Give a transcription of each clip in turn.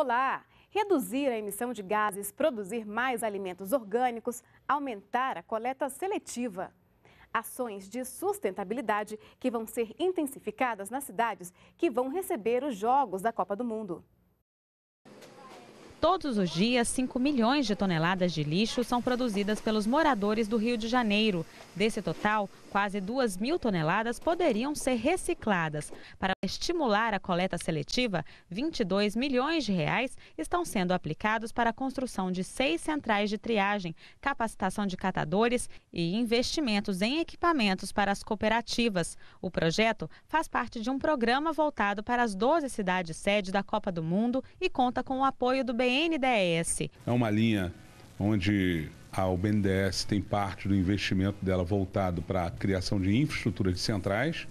Olá! Reduzir a emissão de gases, produzir mais alimentos orgânicos, aumentar a coleta seletiva. Ações de sustentabilidade que vão ser intensificadas nas cidades que vão receber os Jogos da Copa do Mundo. Todos os dias, 5 milhões de toneladas de lixo são produzidas pelos moradores do Rio de Janeiro. Desse total, quase 2 mil toneladas poderiam ser recicladas. Para estimular a coleta seletiva, 22 milhões de reais estão sendo aplicados para a construção de seis centrais de triagem, capacitação de catadores e investimentos em equipamentos para as cooperativas. O projeto faz parte de um programa voltado para as 12 cidades sede da Copa do Mundo e conta com o apoio do BNDES BNDES. É uma linha onde a BNDES tem parte do investimento dela voltado para a criação de infraestrutura de centrais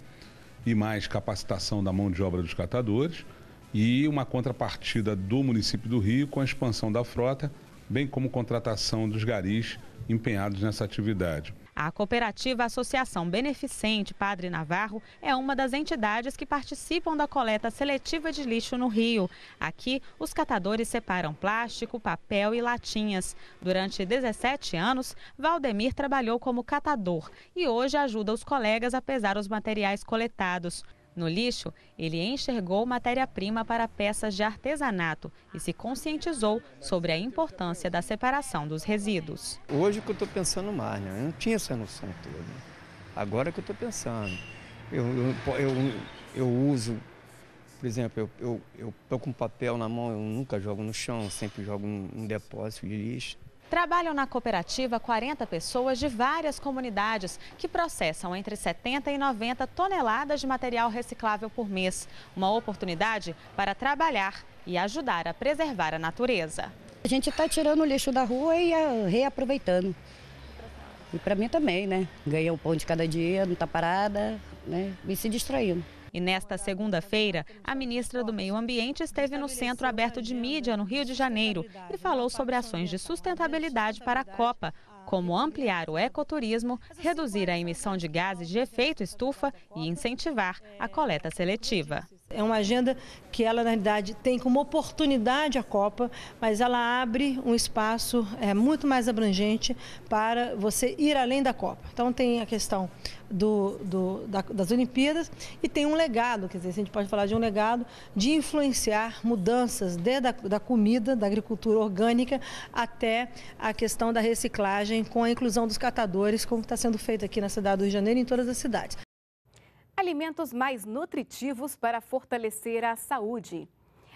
e mais capacitação da mão de obra dos catadores e uma contrapartida do município do Rio com a expansão da frota, bem como contratação dos garis empenhados nessa atividade. A cooperativa Associação Beneficente Padre Navarro é uma das entidades que participam da coleta seletiva de lixo no Rio. Aqui, os catadores separam plástico, papel e latinhas. Durante 17 anos, Valdemir trabalhou como catador e hoje ajuda os colegas a pesar os materiais coletados. No lixo, ele enxergou matéria-prima para peças de artesanato e se conscientizou sobre a importância da separação dos resíduos. Hoje que eu estou pensando mais, né? eu não tinha essa noção toda. Agora que eu estou pensando. Eu, eu, eu, eu, uso, por exemplo, eu, eu, eu com papel na mão, eu nunca jogo no chão, sempre jogo em depósito de lixo. Trabalham na cooperativa 40 pessoas de várias comunidades que processam entre 70 e 90 toneladas de material reciclável por mês. Uma oportunidade para trabalhar e ajudar a preservar a natureza. A gente está tirando o lixo da rua e reaproveitando. E para mim também, né? Ganhar o pão de cada dia, não está parada, né? E se distraindo. E nesta segunda-feira, a ministra do Meio Ambiente esteve no Centro Aberto de Mídia, no Rio de Janeiro, e falou sobre ações de sustentabilidade para a Copa, como ampliar o ecoturismo, reduzir a emissão de gases de efeito estufa e incentivar a coleta seletiva. É uma agenda que ela, na realidade, tem como oportunidade a Copa, mas ela abre um espaço é, muito mais abrangente para você ir além da Copa. Então, tem a questão do, do, da, das Olimpíadas e tem um legado, quer dizer, a gente pode falar de um legado de influenciar mudanças desde a da comida, da agricultura orgânica, até a questão da reciclagem com a inclusão dos catadores, como está sendo feito aqui na cidade do Rio de Janeiro e em todas as cidades alimentos mais nutritivos para fortalecer a saúde.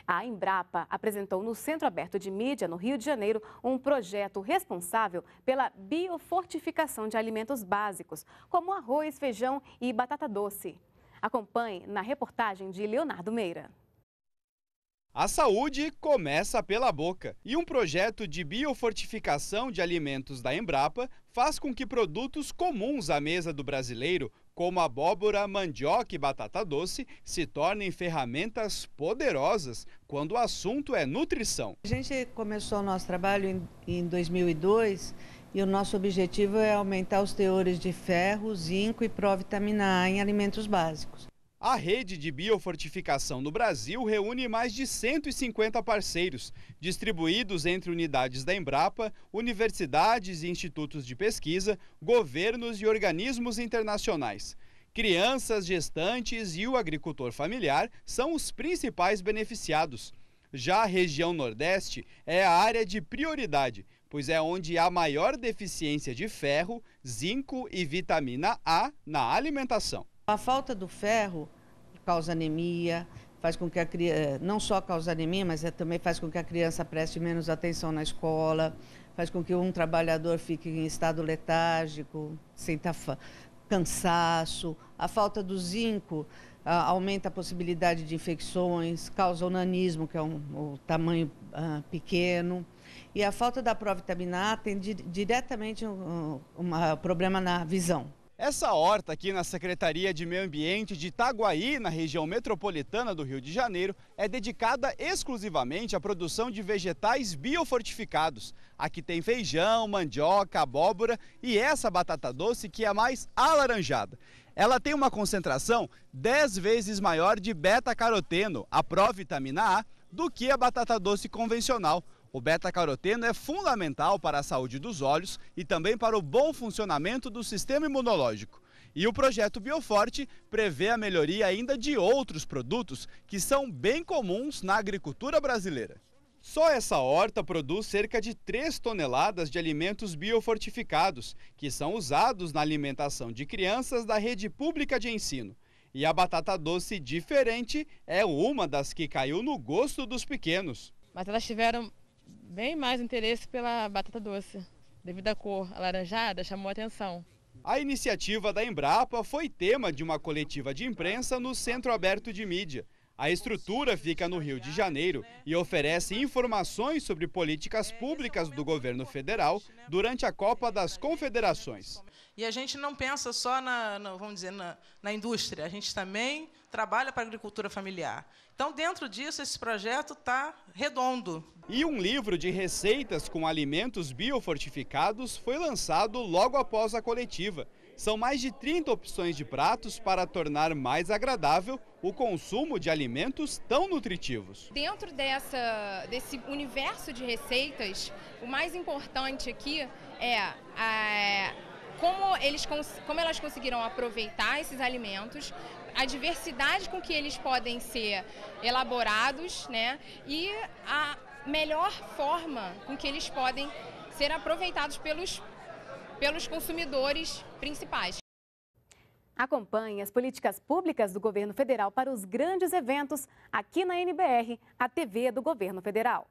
A Embrapa apresentou no Centro Aberto de Mídia, no Rio de Janeiro, um projeto responsável pela biofortificação de alimentos básicos, como arroz, feijão e batata doce. Acompanhe na reportagem de Leonardo Meira. A saúde começa pela boca e um projeto de biofortificação de alimentos da Embrapa faz com que produtos comuns à mesa do brasileiro como abóbora, mandioca e batata doce, se tornem ferramentas poderosas quando o assunto é nutrição. A gente começou o nosso trabalho em, 2002 e o nosso objetivo é aumentar os teores de ferro, zinco e provitamina A em alimentos básicos. A rede de biofortificação no Brasil reúne mais de 150 parceiros, distribuídos entre unidades da Embrapa, universidades e institutos de pesquisa, governos e organismos internacionais. Crianças, gestantes e o agricultor familiar são os principais beneficiados. Já a região Nordeste é a área de prioridade, pois é onde há maior deficiência de ferro, zinco e vitamina A na alimentação. A falta do ferro causa anemia, faz com que a criança, eh, não só causa anemia, mas é, também faz com que a criança preste menos atenção na escola, faz com que um trabalhador fique em estado letárgico, sem cansaço. A falta do zinco ah, aumenta a possibilidade de infecções, causa o nanismo, que é um, tamanho ah, pequeno. E a falta da provitamina A tem di diretamente um, um, um problema na visão. Essa horta aqui na Secretaria de Meio Ambiente de Itaguaí, na região metropolitana do Rio de Janeiro, é dedicada exclusivamente à produção de vegetais biofortificados. Aqui tem feijão, mandioca, abóbora e essa batata doce que é mais alaranjada. Ela tem uma concentração 10 vezes maior de beta-caroteno, a provitamina A, do que a batata doce convencional. O beta-caroteno é fundamental para a saúde dos olhos e também para o bom funcionamento do sistema imunológico. E o projeto Bioforte prevê a melhoria ainda de outros produtos que são bem comuns na agricultura brasileira. Só essa horta produz cerca de 3 toneladas de alimentos biofortificados, que são usados na alimentação de crianças da rede pública de ensino. E a batata doce diferente é uma das que caiu no gosto dos pequenos. Mas elas tiveram bem mais interesse pela batata doce, devido à cor alaranjada, chamou a atenção. A iniciativa da Embrapa foi tema de uma coletiva de imprensa no Centro Aberto de Mídia. A estrutura fica no Rio de Janeiro e oferece informações sobre políticas públicas do governo federal durante a Copa das Confederações. E a gente não pensa só na, na vamos dizer, na, na, indústria, a gente também trabalha para a agricultura familiar. Então, dentro disso, esse projeto está redondo. E um livro de receitas com alimentos biofortificados foi lançado logo após a coletiva. São mais de 30 opções de pratos para tornar mais agradável o consumo de alimentos tão nutritivos. Dentro dessa, desse universo de receitas, o mais importante aqui é a, como, eles, como elas conseguiram aproveitar esses alimentos, a diversidade com que eles podem ser elaborados né, e a melhor forma com que eles podem ser aproveitados pelos pelos consumidores principais. Acompanhe as políticas públicas do governo federal para os grandes eventos aqui na NBR, a TV do governo federal.